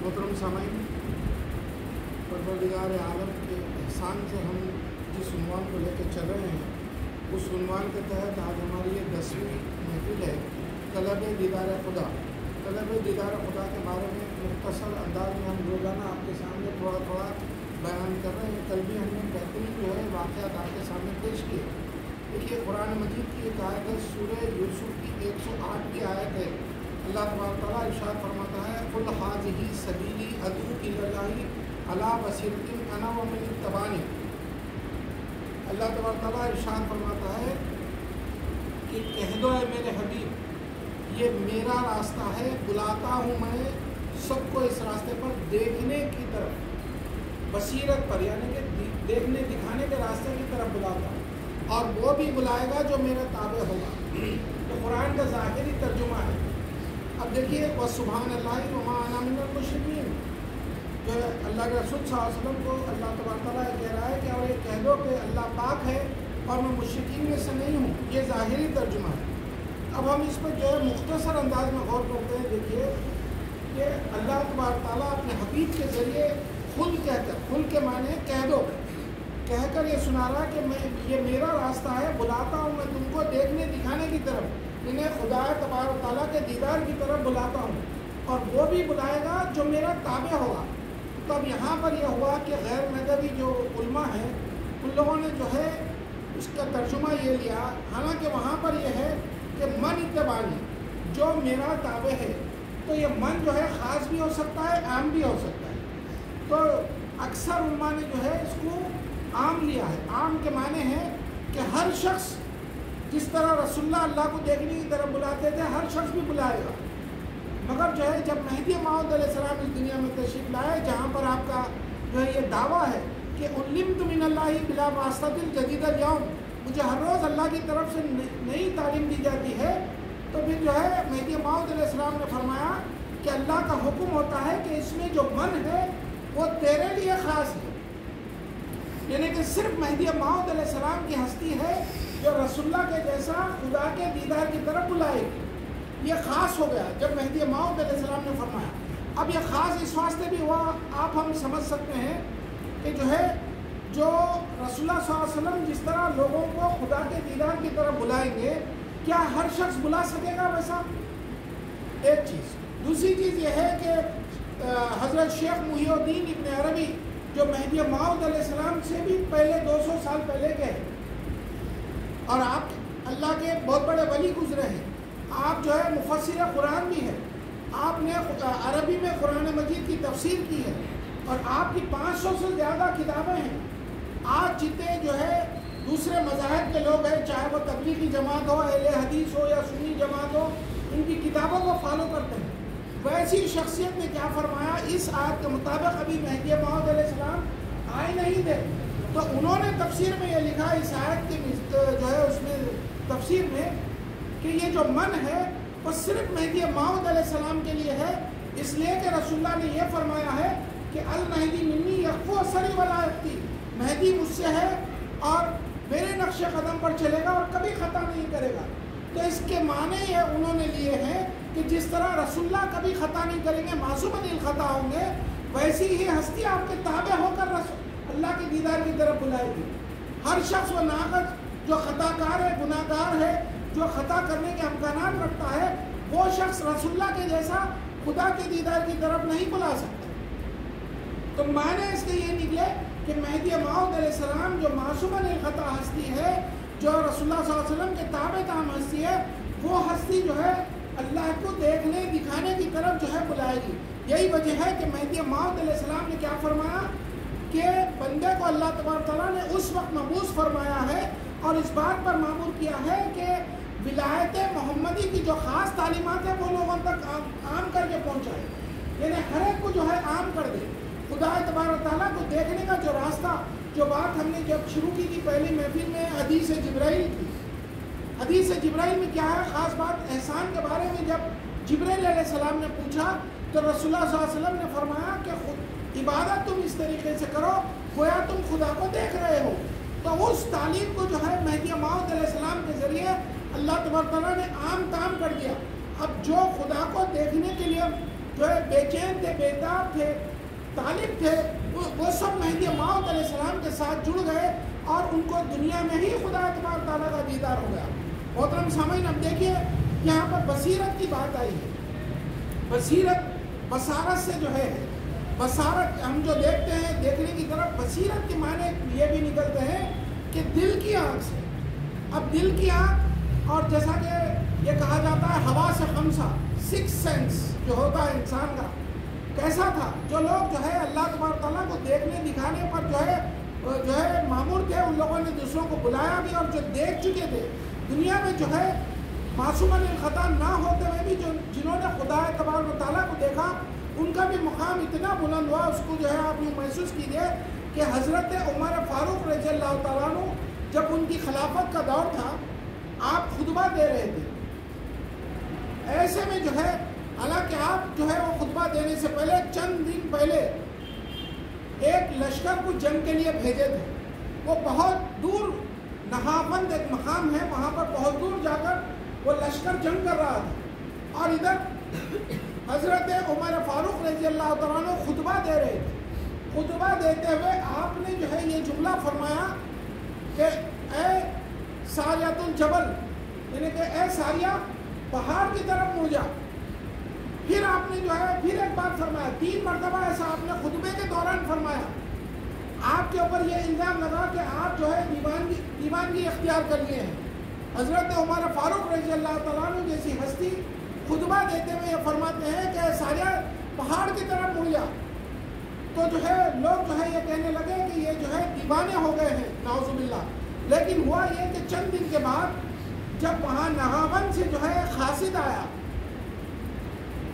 मोहतरम सामाइन परवरदिगार आलम के एहसान से हम जिस उनवान को लेकर चल रहे हैं उस उनवान के तहत आज हमारी ये दसवीं महफिल है तलब दीदार खुदा तलब दीदार खुदा के बारे में मुख्तसर अंदाज में हम रोज़ाना आपके सामने थोड़ा थोड़ा बयान कर रहे हैं। कल भी हमने बेहतरीन जो है वाक़ात आपके सामने पेश किए। देखिए, कुरान मजीद की एक आयत है सूर्य यूसुफ की 108 की आयत है। अल्लाह तबारा इरशाद फरमाता है, कुल हाज ही सबीली अदू की लड़ाई अला बसीरतिन अना तबानी। अल्लाह तबारा इरशाद फरमाता है कि कह दो है मेरे हबीब ये मेरा रास्ता है, बुलाता हूँ मैं सबको इस रास्ते पर देखने की तरफ़। बसीरत पर, यानी कि देखने, दिखाने के रास्ते की तरफ़ बुलाता हूँ। और वो भी बुलाएगा जो मेरा ताबे होगा। तो कुरान का ज़ाहिरी तर्जुमा है। अब देखिए, वह सुबहान अल्लाह मुशरकिन। जो है, अल्लाह के रसूल वसल्लम को अल्लाह तबारा कह रहा है कि और ये कह दो कि अल्लाह पाक है और मैं मुशरकिन में से नहीं हूँ। ये ज़ाहिरी तर्जुमा है। अब हम इस पर जो है मुख्तसर अंदाज में गौर करते हैं, देखिए, कि अल्लाह तबार तबारा अपने हबीब के ज़रिए खुल कहकर खुल के माने कह दो। कहकर ये सुना रहा कि मैं, ये मेरा रास्ता है, बुलाता हूँ मैं तुमको देखने, दिखाने की तरफ़। इन्हें खुदा तबार ताला के दीदार की तरफ़ बुलाता हूँ। और वो भी बुलाएगा जो मेरा ताबे होगा। तब यहाँ पर यह हुआ कि गैर मदबी जो उल्मा है, उन लोगों ने जो है, उसका तर्जुमा ये लिया। हालाँकि वहाँ पर यह है कि मन इतबानी जो मेरा ताबे है तो ये मन जो है ख़ास भी हो सकता है, आम भी हो सकता है। तो अक्सर उल्मा ने जो है इसको आम लिया है। आम के माने हैं कि हर शख्स, जिस तरह रसुल्ला अल्लाह को देखने की तरफ़ बुलाते थे, हर शख्स भी बुलाएगा। मगर जो है जब मेहदी माउद इस दुनिया में तशरीफ़ लाए, जहाँ पर आपका जो है ये दावा है कि उल्लिम तुमिन बिला वास्तल जदीद यौम मुझे हर रोज़ अल्लाह की तरफ़ से नई तालीम दी जाती है। तो फिर जो है, मेहदी माउद सलाम ने फरमाया कि अल्लाह का हुक्म होता है कि इसमें जो मन है, वो तेरे लिए ख़ास है। यानी कि सिर्फ़ मेहदी माउद सलाम की हस्ती है, जो रसुल्ला के जैसा खुदा के दीदार की तरफ़ बुलाएगी ये ख़ास हो गया, जब मेहदी माउद सलाम ने फरमाया। अब यह ख़ास इस वास्ते भी हुआ, आप हम समझ सकते हैं कि जो है जो रसुल्ला वसल्लम जिस तरह लोगों को खुदा के दीदार की तरफ़ बुलाएँगे, क्या हर शख्स बुला सकेगा वैसा? एक चीज़। दूसरी चीज़ यह है कि हज़रत शेख मुहिउद्दीन इब्न अरबी, जो मेहदी माउद सलाम से भी पहले 200 साल पहले के और आप अल्लाह के बहुत बड़े वली गुजरे हैं। आप जो है मुफसर कुरान भी है। आपने अरबी में कुरान मजीद की तफसीर की है। और आपकी 500 से ज़्यादा किताबें हैं। आज जितने जो है, दूसरे मजाहब के लोग हैं, चाहे वो तबलीगी जमात हो, अहले हदीस हो या सुन्नी जमात हो, इनकी किताबों को फॉलो करते हैं। वैसी शख्सियत ने क्या फरमाया? इस आयत के मुताबिक अभी महदी महदम आए नहीं थे। तो उन्होंने तफसीर में ये लिखा, इस आयत के जो है, उसमें तफसीर में कि ये जो मन है, वो सिर्फ़ महदी सलाम के लिए है। इसलिए कि रसुल्ला ने यह फरमाया है कि अल महदी मिन्नी यकफो सरी वलायती है और मेरे नक्श कदम पर चलेगा और कभी ख़ता नहीं करेगा। तो इसके माने ये उन्होंने लिए हैं कि जिस तरह रसुल्ला कभी ख़ता नहीं करेंगे, मासूम अनिल ख़ता होंगे, वैसी ही हस्ती आपके ताबे होकर अल्लाह के दीदार की तरफ़ बुलाएगी। हर शख्स व नागज जो ख़ताकार है गुनागार है, जो ख़ता करने के अमकान रखता है, वो शख्स रसुल्ला के जैसा खुदा के दीदार की तरफ़ नहीं बुला सकता। तो माने इसके ये निकले कि मेहदी माउद जो मासूम ख़ता हस्ती है, जो रसुल्ला के ताब ताम हस्ती है, वो हस्ती जो है अल्लाह को देखने, दिखाने की तरफ़ जो है बुलाएगी। यही वजह है कि मेहदी माउद ने क्या फरमाया कि बंदे को अल्लाह तबारा ने उस वक्त मबूस फरमाया है और इस बात पर मामूर किया है कि विलायत मोहम्मदी की जो ख़ास तालीमत है, वो लोगों तक आम करके पहुँचाए। यानी हर एक को जो है आम कर दे। खुदा तबारा को देखने का जो रास्ता, जो बात हमने जब शुरू की थी पहली महफिल में हदीस जब्राइल की। हदीस जब्राइल में क्या है? ख़ास बात एहसान के बारे में जब जब्राइल सलाम ने पूछा तो रसुल्ला ने फरमाया कि खुद, इबादत तुम इस तरीके से करो, गोया तुम खुदा को देख रहे हो। तो उस तालीम को जो है महदी माउदलाम के ज़रिए अल्लाह तबारा ने आम काम कर दिया। अब जो खुदा को देखने के लिए जो है बेचैन थे, बेताब थे तालिब थे वो, वो सब महदी माउदलाम के साथ जुड़ गए और उनको दुनिया में ही खुदा तबार ताला का दीदार हो गया। मोहतरम सामीन अब देखिए यहाँ पर बसीरत की बात आई है। बसीरत बसारत से जो है बसारत हम जो देखते हैं देखने की तरफ़ बसीरत के माने ये भी निकलते हैं कि दिल की आँख से। अब दिल की आँख और जैसा कि ये कहा जाता है हवा से खमसा सिक्स सेंस जो होता है इंसान का। कैसा था? जो लोग जो है, अल्लाह तबार को देखने, दिखाने पर जो है जो है मामूर थे, उन लोगों ने दूसरों को बुलाया भी और जो देख चुके थे, दुनिया में जो है मासूम ख़ता ना होते हुए भी जो जिन्होंने खुदा तबार को देखा, उनका भी मुकाम इतना बुलंद हुआ, उसको जो है आप ये महसूस कीजिए कि हज़रत उमर फ़ारूक रज़ी तु जब उनकी खिलाफत का दौर था, आप खुतबा दे रहे थे। ऐसे में जो है हालाँकि आप जो है वो खुतबा देने से पहले, चंद दिन पहले एक लश्कर को जंग के लिए भेजे थे। वो बहुत दूर, नहाबंद एक मकाम है, वहाँ पर बहुत दूर जाकर वो लश्कर जंग कर रहा था। और इधर हज़रत उमर फ़ारूक रज़ी अल्लाह तु खुतबा दे रहे थे। खुतबा देते हुए आपने जो है ये जुमला फरमाया कि, ए सारियातुल जबल, यानी कि, ए सारिया, पहाड़ की तरफ़ मुड़ जा। फिर आपने जो है, फिर एक बार फरमाया, तीन मरतबा ऐसा आपने खुतबे के दौरान फरमाया। आपके ऊपर यह इल्ज़ाम लगा कि आप जो है दीवानगी दीवानगी इख्तियार कर लिए हैं। हज़रत उमर फ़ारूक रज़ी अल्लाह तु जैसी हस्ती खुतबा देते हुए ये फरमाते हैं कि सारे पहाड़ की तरफ़ मुड़ जा। तो जो है, लोग जो है ये कहने लगे कि ये जो है दीवाने हो गए हैं नाउजुबिल्ला लेकिन हुआ ये कि चंद दिन के बाद जब वहाँ नहावन से जो है खासिद आया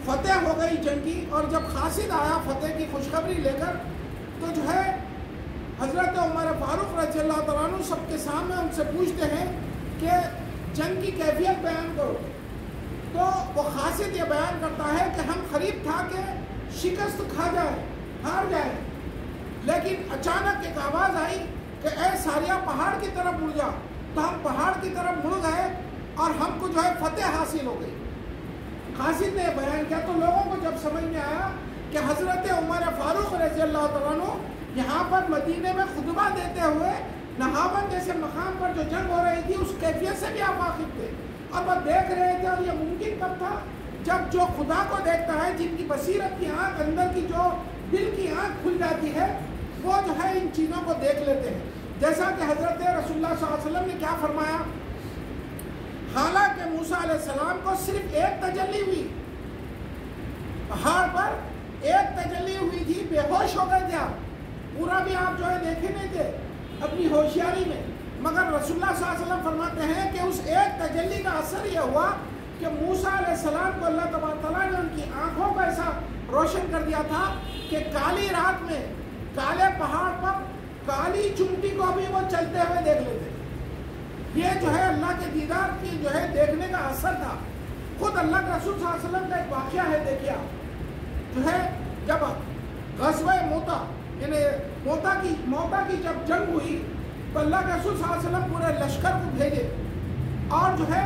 फतेह हो गई जंग, और जब खासिद आया फतेह की खुशखबरी लेकर तो जो है, हज़रत उमर फ़ारूक रज़ी तु सबके सामने उनसे पूछते हैं कि जंग की कैफियत बयान करो। तो वो खासिद ये बयान करता है कि हम खरीब था कि शिकस्त खा जाए, हार जाए। लेकिन अचानक एक आवाज़ आई कि, ए सारिया, पहाड़ की तरफ़ मुड़ जा। तो हम पहाड़ की तरफ़ मुड़ गए, और हमको जो है फतेह हासिल हो गई। कासिद ने बयान किया तो लोगों को जब समझ में आया कि हज़रत उमर फ़ारूक रज़ी अल्लाह तु यहाँ पर मदीने में खुतबा देते हुए नहावन जैसे मकाम पर जो जंग हो रही थी, उस कैफियत से भी आप वाकिफ थे। और वह देख रहे थे और ये मुमकिन कब था जब जो खुदा को देखता है, जिनकी बसीरत की आँख अंदर की जो दिल की आँख खुल जाती है, वो जो है इन चीज़ों को देख लेते हैं। जैसा कि हज़रत रसुल्ला वसल्लम ने क्या फरमाया हालाँकि मूसा सलाम को सिर्फ़ एक तजल्ली हुई। पहाड़ पर एक तजल्ली हुई थी, बेहोश हो गए थे आप। पूरा भी आप जो है देखे नहीं थे, अपनी होशियारी में। मगर रसुल्ला फरमाते हैं कि उस एक तजल्ली का असर यह हुआ कि मूसा सलाम को अल्लाह तबाला ने उनकी आँखों को ऐसा रोशन कर दिया था कि काली रात में, काले पहाड़ पर काली चुमटी को भी वो चलते हुए देख लेते। ये जो है अल्लाह के दीदार की जो है देखने का असर था। खुद अल्लाह के रसूल वसल्लम का एक वाक्य है, देखिए जो है, जब गजब मोता, यानी मोता की मोता की जब जंग हुई तो अल्लाह के रसूल वसल्लम पूरे लश्कर को भेजे। और जो है,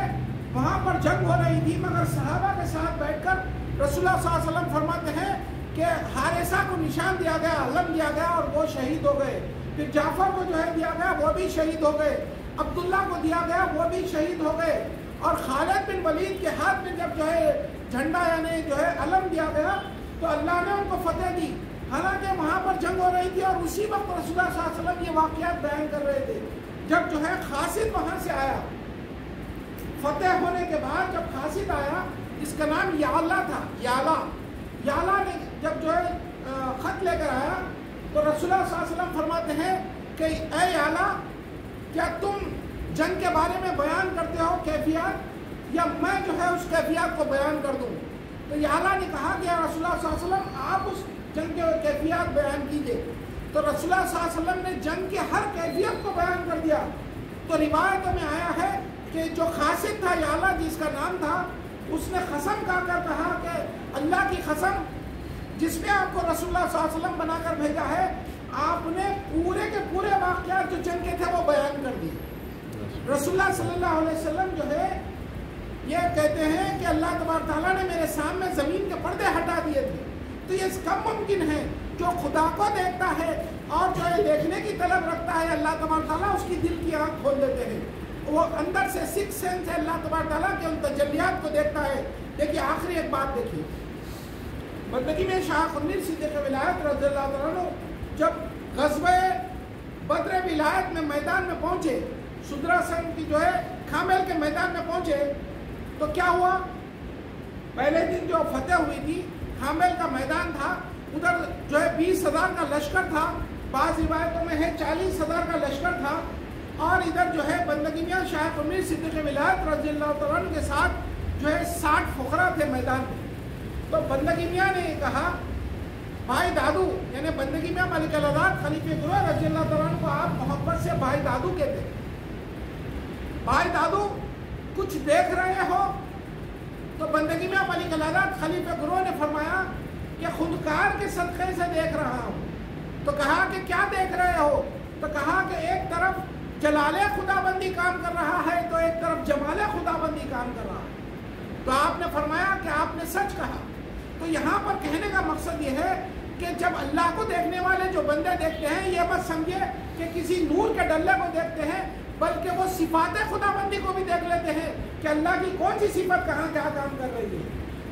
वहाँ पर जंग हो रही थी, मगर सहाबा के साथ बैठकर रसूल वसल्लम फरमाते हैं कि हारिसा को निशान दिया गया अलम दिया गया और वो शहीद हो गए। फिर जाफ़र को जो है दिया गया, वो भी शहीद हो गए। अब्दुल्ला को दिया गया, वो भी शहीद हो गए। और खालिद बिन वलीद के हाथ में जब जो है झंडा यानी जो है अलम दिया गया तो अल्लाह ने उनको फतेह दी। हालाँकि वहाँ पर जंग हो रही थी और उसी वक्त रसुल्लाम ये वाक़ात बयान कर रहे थे। जब जो है खासिद वहाँ से आया, फतेह होने के बाद जब खासिद आया, इसका नाम याला था, याला। याला ने जब जो है ख़त लेकर आया तो रसुल्लाम फरमाते हैं कि, ए याला क्या तुम जंग के बारे में बयान करते हो कैफियत? या मैं जो है उस कैफियत को बयान कर दूँ? तो याला ने कहा कि रसोल्ला आप उस जंग के कैफियत बयान कीजिए। तो रसोल्ला वसल्लम ने जंग के हर कैफियत को बयान कर दिया। तो रिवायत में आया है कि जो खासिद था याला जिसका नाम था, उसने कसम खाकर कहा कि अल्लाह की कसम जिसने आपको सल्लल्लाहु बनाकर भेजा है आपने पूरे के पूरे वाक़यात जो जंग के थे वो बयान कर दिए। रसुल्ला सल्लल्लाहु अलैहि वसल्लम जो है, ये कहते हैं कि अल्लाह तबार ने मेरे सामने ज़मीन के पर्दे हटा दिए थे। तो ये कब मुमकिन है, जो खुदा को देखता है और जो है देखने की तलब रखता है, अल्लाह तबार उसकी दिल की आँख खोल देते हैं। वो अंदर से सिक्स सेंस है, अल्लाह तबार के उन तजलियात को देखता है। देखिए, आखिरी एक बात देखिए। बंदगी में शाह खमीर सिद्दीक विलायत रज़ी जब गजब बद्र विलायत में मैदान में पहुँचे सुदरा संघ की जो है खामेल के मैदान में पहुँचे तो क्या हुआ? पहले दिन जो फतेह हुई थी, खामेल का मैदान था, उधर जो है बीस हज़ार का लश्कर था, बाज रिवायतों में है चालीस हज़ार का लश्कर था, और इधर जो है बंदगी मियाँ शाह कमीर सिद्दीक विलायत रज़ी के साथ जो है साठ फुकरा थे मैदान में। तो बंदगी मियाँ ने कहा भाई दादू, यानी बंदगी में मलिक अलाद खलीफे गुरु रज़ी को आप मोहब्बत से भाई दादू कहते भाई दादू, कुछ देख रहे हो? तो बंदगी में मलिक अलाद खलीफे गुरु ने फरमाया कि खुदकार के सदक़े से देख रहा हूँ। तो कहा कि क्या देख रहे हो? तो कहा कि एक तरफ़ जलाल खुदाबंदी काम कर रहा है तो एक तरफ़ जमाल खुदाबंदी काम कर रहा है। तो आपने फरमाया कि आपने सच कहा। तो यहाँ पर कहने का मकसद यह है कि जब अल्लाह को देखने वाले जो बंदे देखते हैं, ये मत समझे कि किसी नूर के डल्ले को देखते हैं, बल्कि वो सिफात खुदाबंदी को भी देख लेते हैं कि अल्लाह की कौन सी सिफत कहाँ क्या काम कर रही है।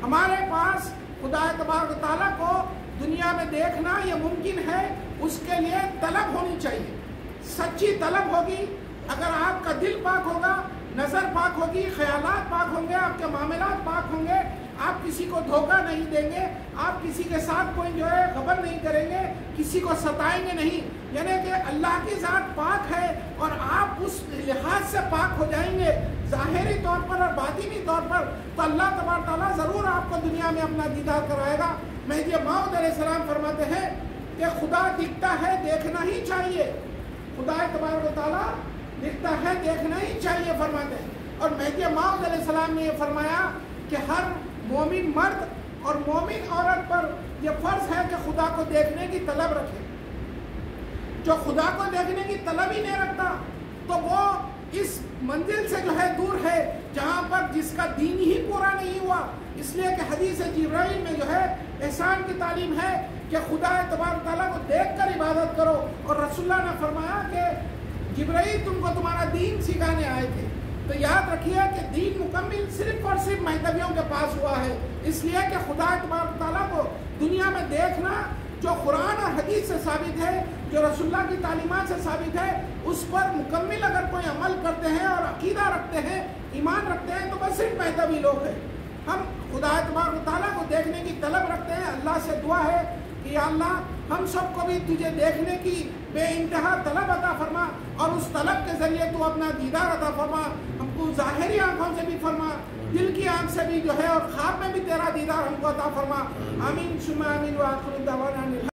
हमारे पास खुदा तबार ताला को दुनिया में देखना ये मुमकिन है, उसके लिए तलब होनी चाहिए। सच्ची तलब होगी, अगर आपका दिल पाक होगा, नज़र पाक होगी ख्याल पाक होंगे, आपके मामला पाक होंगे आप किसी को धोखा नहीं देंगे, आप किसी के साथ कोई जो है खबर नहीं करेंगे, किसी को सताएँगे नहीं। यानी कि अल्लाह की ज़ात पाक है और आप उस लिहाज से पाक हो जाएँगे, ज़ाहरी तौर पर और बातिनी तौर पर। तो अल्लाह तबार ताला ज़रूर आपको दुनिया में अपना दीदार कराएगा। मेहदी माउद सलाम फरमाते हैं कि खुदा दिखता है, देखना ही चाहिए। खुदा तबार दिखता है, देखना ही चाहिए, फरमाते हैं। और मेहदी माउद सलाम ने यह फरमाया कि हर मोमिन मर्द और मोमिन औरत पर यह फ़र्ज़ है कि खुदा को देखने की तलब रखे। जो खुदा को देखने की तलब ही नहीं रखता तो वो इस मंजिल से जो है दूर है, जहाँ पर जिसका दीन ही पूरा नहीं हुआ। इसलिए कि हदीस जिब्राइल में जो है एहसान की तालीम है कि खुदा तबार ताला को देख कर इबादत करो। और रसुल्ला ने फरमाया कि जिब्राइल तुमको तुम्हारा दीन सिखाने आए थे। तो याद रखिए कि दीन मुकम्मल सिर्फ़ और सिर्फ़ महदवियों के पास हुआ है। इसलिए कि खुदा तला को दुनिया में देखना जो कुरान और हदीस से साबित है, जो रसुल्ला की तालीमत से साबित है, उस पर मुकम्मल अगर कोई अमल करते हैं और अकीदा रखते हैं, ईमान रखते हैं तो बस सिर्फ़ महदवी लोग हैं। हम खुदा तला को देखने की तलब रखते हैं। अल्लाह से दुआ है कि अल्लाह, हम सबको भी तुझे देखने की बे इंतहा तलब अदा फरमा और उस तलब के ज़रिए तू अपना दीदार अदा फरमा, हमको ज़ाहरी आँखों से भी फरमा, दिल की आँख से भी जो है और ख्वाब में भी तेरा दीदार हमको अदा फरमा। आमीन शुमा आमीन वाखिर